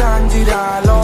I'm kanjira lo